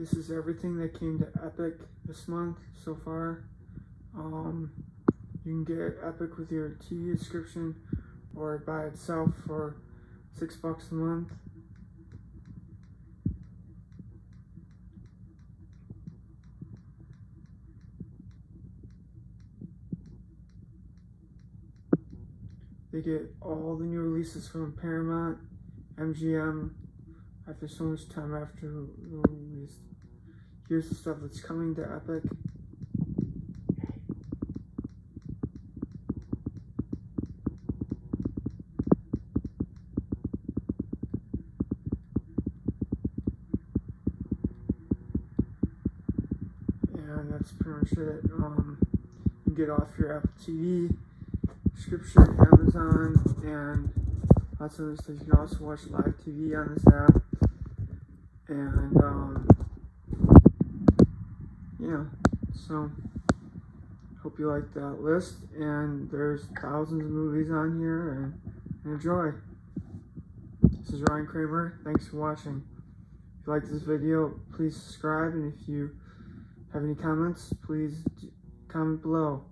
this is everything that came to EPIX this month so far. Um, you can get EPIX with your TV subscription or by itself for six bucks a month. They get all the new releases from Paramount, MGM, after so much time after release. Here's the stuff that's coming to EPIX. And that's pretty much it. Um, you get off your Apple TV subscription, Amazon, and lots of other stuff. You can also watch live TV on this app. And, um, yeah, so hope you like that list. And there's thousands of movies on here, and, enjoy. This is Ryan Kramer. Thanks for watching. If you like this video, please subscribe. And if you have any comments, please comment below.